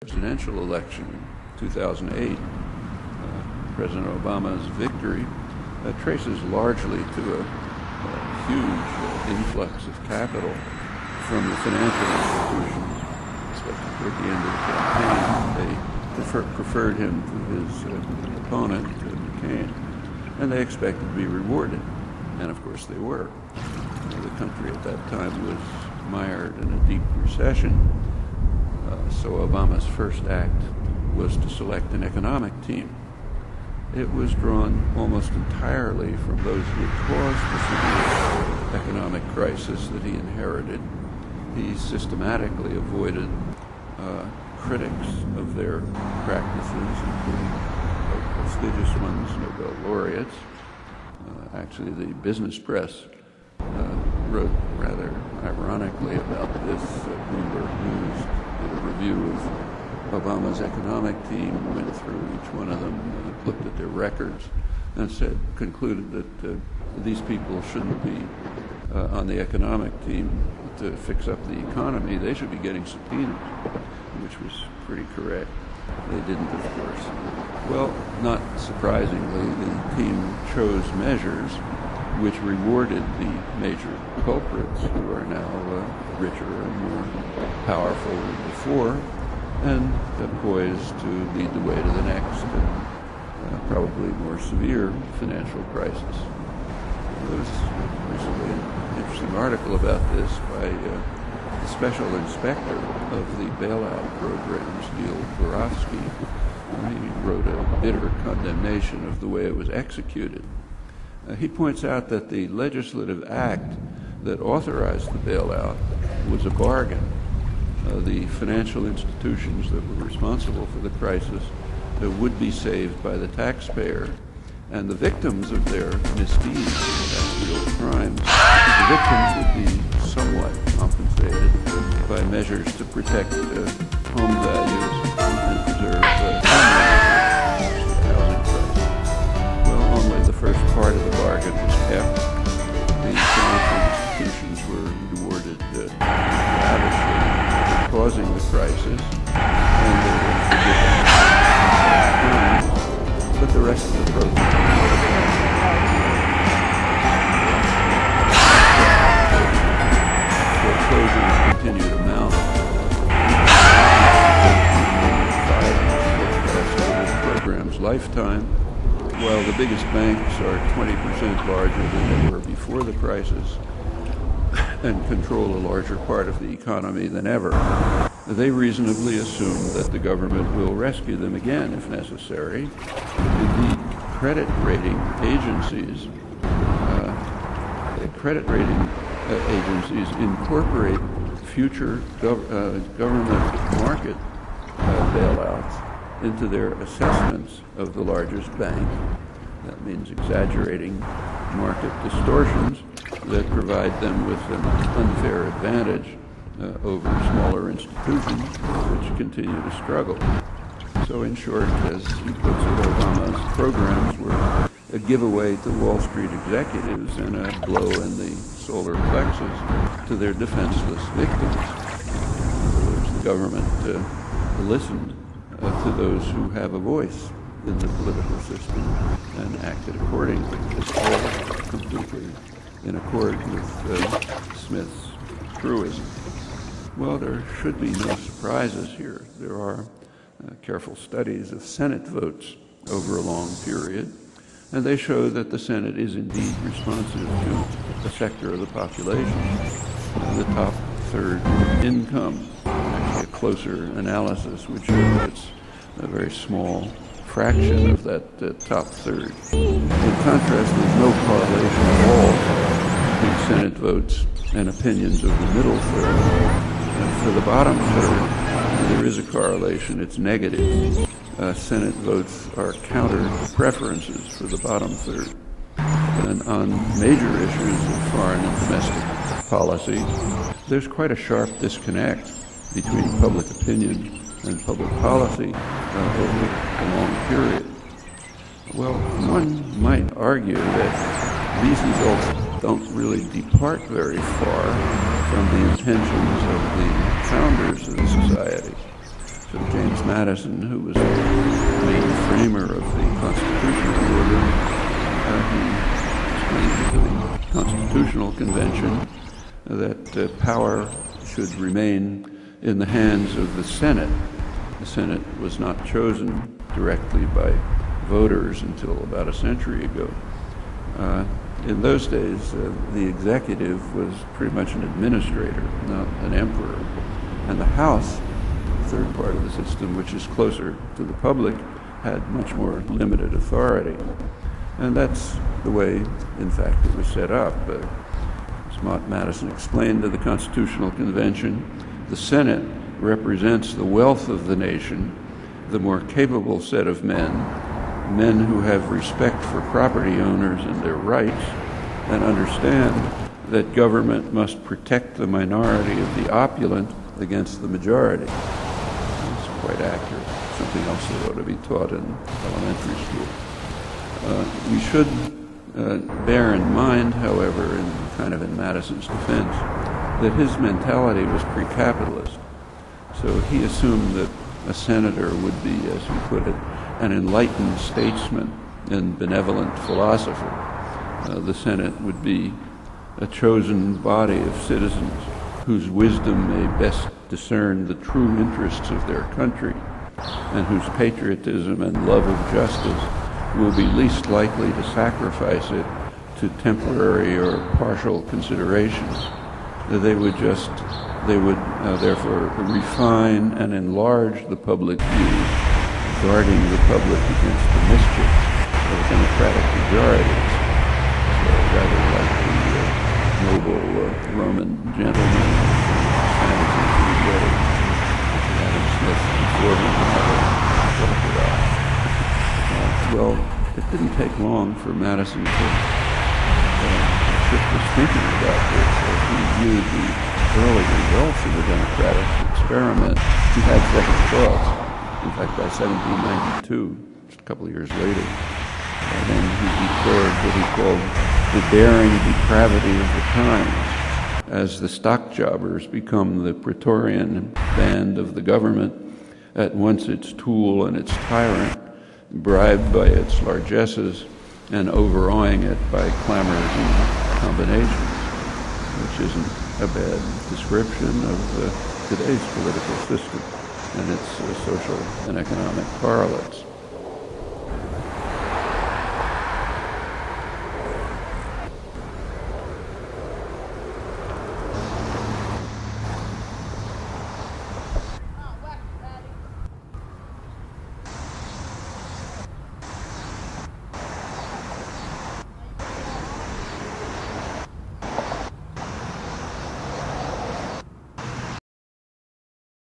presidential election in 2008, uh, President Obama's victory uh, traces largely to a, a huge uh, influx of capital from the financial institutions, especially toward the end of the campaign. They prefer, preferred him to his uh, opponent, McCain, and they expected to be rewarded. And of course they were. The country at that time was mired in a deep recession uh, so Obama's first act was to select an economic team. It was drawn almost entirely from those who caused the severe economic crisis that he inherited. He systematically avoided uh, critics of their practices, including prestigious ones, Nobel laureates. Uh, actually, the business press uh, wrote rather ironically about this. Uh, Bloomberg News review of Obama's economic team, went through each one of them, uh, looked at their records, and said, concluded that uh, these people shouldn't be uh, on the economic team to fix up the economy. They should be getting subpoenas, which was pretty correct. They didn't, of course. Well, not surprisingly, the team chose measures which rewarded the major culprits who are now uh, richer and more powerful than before and uh, poised to lead the way to the next and uh, probably more severe financial crisis. There was recently an interesting article about this by uh, the special inspector of the bailout programs, Neil Barofsky. He wrote a bitter condemnation of the way it was executed. Uh, he points out that the legislative act that authorized the bailout was a bargain. Uh, the financial institutions that were responsible for the crisis uh, would be saved by the taxpayer, and the victims of their misdeeds, real crimes, the victims would be somewhat compensated by measures to protect uh, home values and preserve uh, foreclosures program's lifetime. While the biggest banks are 20% larger than they were before the crisis and control a larger part of the economy than ever, they reasonably assume that the government will rescue them again if necessary. Indeed, credit rating agencies, uh, credit rating uh, agencies incorporate future gov- uh, government market uh, bailouts into their assessments of the largest bank. That means exaggerating market distortions that provide them with an unfair advantage uh, over smaller institutions which continue to struggle. So, in short, as he puts it, Obama's programs were a giveaway to Wall Street executives and a blow in the solar plexus to their defenseless victims. In other words, the government uh, listened uh, to those who have a voice in the political system and acted accordingly. It's all completely in accord with uh, Smith's truism. Well, there should be no surprises here. There are uh, careful studies of Senate votes over a long period, and they show that the Senate is indeed responsive to a sector of the population, the top third income. Actually, a closer analysis would show that it's a very small fraction of that uh, top third. In contrast, there's no correlation at all between Senate votes and opinions of the middle third. And for the bottom third, there is a correlation. It's negative. Uh, Senate votes are counter preferences for the bottom third. And on major issues of foreign and domestic policy, there's quite a sharp disconnect between public opinion and public policy uh, over a long period. Well, one might argue that these results don't really depart very far from the intentions of the founders of the society. So James Madison, who was the main framer of the constitutional order, uh, he explained to the Constitutional Convention that uh, power should remain in the hands of the Senate. The Senate was not chosen directly by voters until about a century ago. Uh, in those days, uh, the executive was pretty much an administrator, not an emperor. And the House, the third part of the system, which is closer to the public, had much more limited authority. And that's the way, in fact, it was set up. Uh, as Mott Madison explained to the Constitutional Convention, the Senate represents the wealth of the nation, the more capable set of men, men who have respect for property owners and their rights, and understand that government must protect the minority of the opulent against the majority. It's quite accurate. Something else that ought to be taught in elementary school. Uh, we should uh, bear in mind, however, in kind of in Madison's defense, that his mentality was pre-capitalist. So he assumed that a senator would be, as he put it, an enlightened statesman and benevolent philosopher. Uh, the Senate would be a chosen body of citizens whose wisdom may best discern the true interests of their country and whose patriotism and love of justice will be least likely to sacrifice it to temporary or partial considerations. They would just, they would uh, therefore refine and enlarge the public view, guarding the public against the mischief of democratic majorities. So rather like the uh, noble uh, Roman gentleman, Adam Smith before him, well, it didn't take long for Madison to uh, shift his thinking about this. As he viewed the early results of the democratic experiment, he had second thoughts. In fact, by 1792, just a couple of years later, and then he declared what he called the daring depravity of the times. As the stock jobbers become the Praetorian band of the government, at once its tool and its tyrant, bribed by its largesses and overawing it by clamors and combinations, which isn't a bad description of uh, today's political system and its social and economic correlates.